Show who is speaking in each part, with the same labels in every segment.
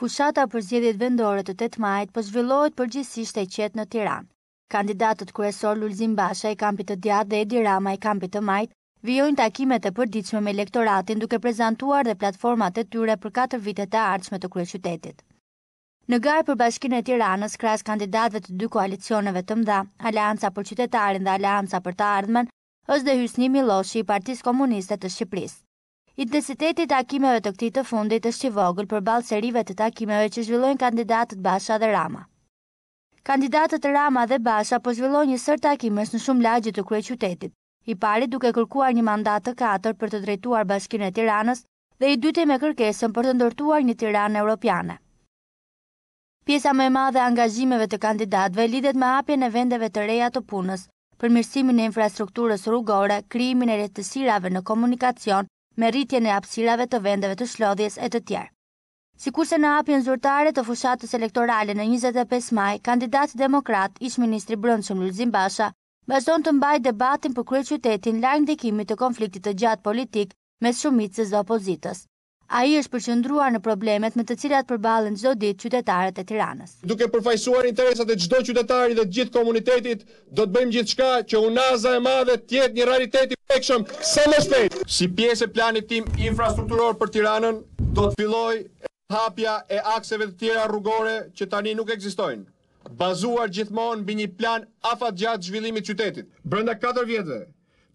Speaker 1: Fushata për zgjedhjet vendore të tetë majit po zhvillohet përgjithësisht e qetë në Tiranë. Kandidatët kryesorë Lulzim Basha i kampit të djathtë dhe Edi Rama i kampit të majtë vijojnë takimet e përditshme me elektoratin duke prezantuar dhe platformat e tyre për katër vitet e ardhshme të kryeqytetit. Në garë për Bashkinë e Tiranës, krahas kandidatëve të dy koalicioneve të mëdha, Aleanca për Qytetarin dhe Aleanca për të Ardhmen, është dhe Hysni Milloshi i Partisë Komuniste të Shqipërisë. Intensiteti i takimeve të këtij të fundit është i vogël përballë serive të takimeve që zhvillojnë kandidatët Basha dhe Rama. Kandidatët Rama dhe Basha po zhvillojnë një sërë takimesh në shumë lagje të kryeqytetit, i pari duke kërkuar një mandat të katërt për të drejtuar Bashkinë e Tiranës dhe i dyti me kërkesën për të ndërtuar një Tiranë europiane. Pjesa më e madhe e angazhimeve të kandidatëve lidhet me hapjen e vendeve të reja të punës, përmirësimin e infrastrukturës rrugore, krijimin e lehtësirave në komunikacion me rritjen e hapësirave të vendeve të shlodhjes e të tjerë. Sikurse në hapjen zyrtare të fushatës elektorale në njëzet e pesë maj, kandidati demokrat, ish-ministri i Brendshëm Lulzim Basha, vazhdon të mbajë debatin për kryeqytetin larg ndikimit të konfliktit të gjatë politik mes shumicës dhe opozitës. Ai është përqendruar në problemet me të cilat përballen çdo ditë qytetarët e Tiranës.
Speaker 2: Duke përfaqësuar interesat e çdo qytetari dhe të gjithë komunitetit, do të bëjmë gjithçka që Unaza e Madhe të jetë një realitet i prekshëm sa më shpejt. Si pjesë e planit tim infrastrukturor për Tiranën, do të fillojë hapja e akseve të tjera rrugore që tani nuk ekzistojnë, bazuar gjithmonë mbi një plan afatgjatë zhvillimi të qytetit. Brenda katër vjetëve,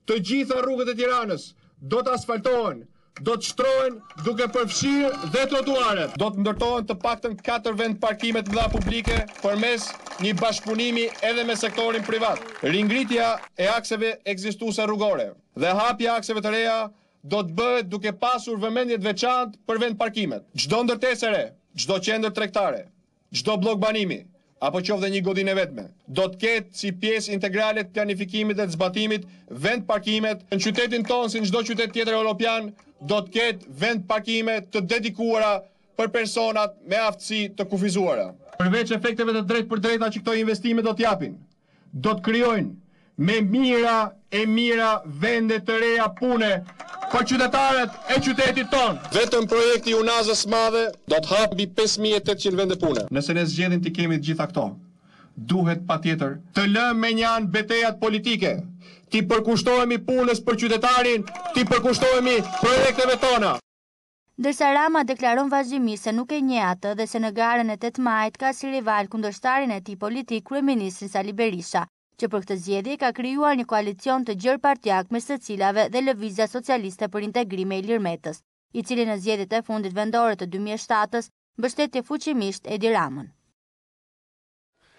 Speaker 2: Të gjitha rrugët e Tiranës do të asfaltohen, do të shtrohen duke përfshirë dhe trotuaret. Do të ndërtohen të paktën katër vendparkime të mëdha publike përmes një bashkëpunimi edhe me sektorin privat. Ringritja e akseve ekzistuese rrugore dhe hapja e akseve të reja do të bëhet duke pasur vëmendje të veçantë për vendparkimet. Çdo ndërtesë e re, çdo qendër tregtare, Çdo bllok banimi, apo qoftë dhe një godinë e vetme, do të ketë si pjesë integrale të planifikimit dhe të zbatimit vendparkimet, në qytetin tonë si në çdo qytet tjetër europian do të ketë vendparkime të dedikuara për personat me aftësi të kufizuara. Përveç efekteve të drejtpërdrejta që këto investime do të japin, do të krijojnë me mijëra e mijëra vende të reja pune për qytetarët e qytetit tonë. Vetëm projekti i Unazës së Madhe do të hapë mbi pesë mijë e tetëqind vende pune. Nëse ne zgjedhim t'i kemi të gjitha këto, duhet patjetër të lëmë menjanë betejat politike, t'i përkushtohemi punës për qytetarin, t'i përkushtohemi projekteve tona.
Speaker 1: Ndërsa Rama deklaron vazhdimisht se nuk e njeh atë dhe se në garën e tetë majit ka si rival kundërshtarin e tij politik kryeministrin Sali Berisha, që për këto zgjedhje ka krijuar një koalicion të gjerë partiak mes të cilave dhe Lëvizja Socialiste për Integrim e Ilir Metës, i cili në zgjedhjet e fundit vendore të dy mijë e shtatë-s mbështeti fuqimisht Edi Ramën.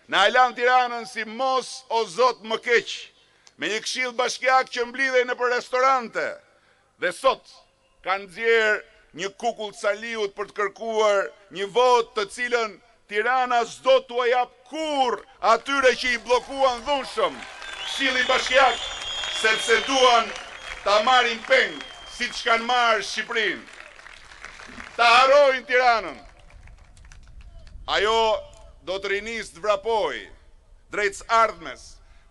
Speaker 3: Na e lanë Tiranën si mos o zot më keq me një këshill bashkiak që mblidhej nëpër restorante dhe sot kanë nxjerrë një kukull të Saliut për të kërkuar një votë të cilën Tirana s'do t'ua japë kurrë atyre që i bllokuan dhunshëm këshillin bashkiak sepse duan ta marrin peng siç kanë marrë Shqipërinë. Ta harrojnë Tiranën. Ajo do të rinisë të vrapojë drejt së ardhmes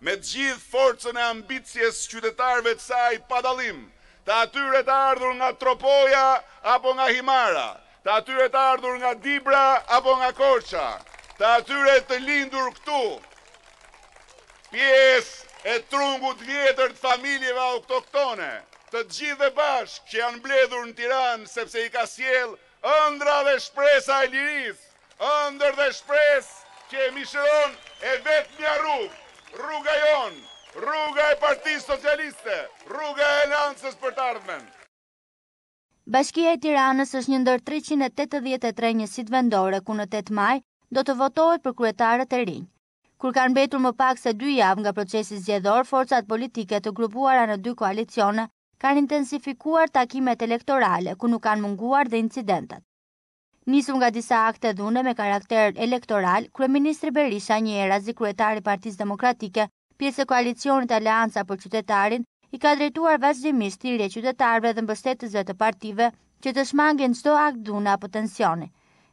Speaker 3: me të gjithë forcën e ambicies së qytetarëve të saj pa dallim, të atyre të ardhur nga Tropoja apo nga Himara, të atyre të ardhur nga Dibra apo nga Korça, të atyre të lindur këtu, pjesë e trungut vjetër të familjeve autoktone, të të gjithëve bashkë që janë mbledhur në Tiranë sepse i ka sjellë Ëndrra dhe shpresa e lirisë, ëndërr dhe shpresë që e mishëron e vetmja rrugë, rruga jonë, rruga e Partisë Socialiste, rruga e Aleancës për të Ardhmen.
Speaker 1: Bashkia e Tiranës është një ndër treqind e tetëdhjetë e tre njësitë vendore ku në tetë maj do të votohet për kryetarët e rinj. Kur kanë mbetur më pak se dy javë nga procesi zgjedhor, forcat politike të grupuara në dy koalicione kanë intensifikuar takimet elektorale, ku nuk kanë munguar dhe incidentet. Nisur nga disa akte dhune me karakter elektoral, kryeministri Berisha, njëherazi kryetar i Partisë Demokratike, pjesë e koalicionit Aleanca për Qytetarin, i ka drejtuar vazhdimisht thirrje qytetarëve dhe mbështetësve të partive që të shmangin çdo akt dhune apo tensioni.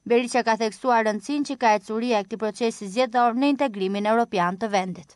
Speaker 1: Berisha ka theksuar rëndësinë që ka ecuria e këtij procesi zgjedhor në integrimin europian të vendit.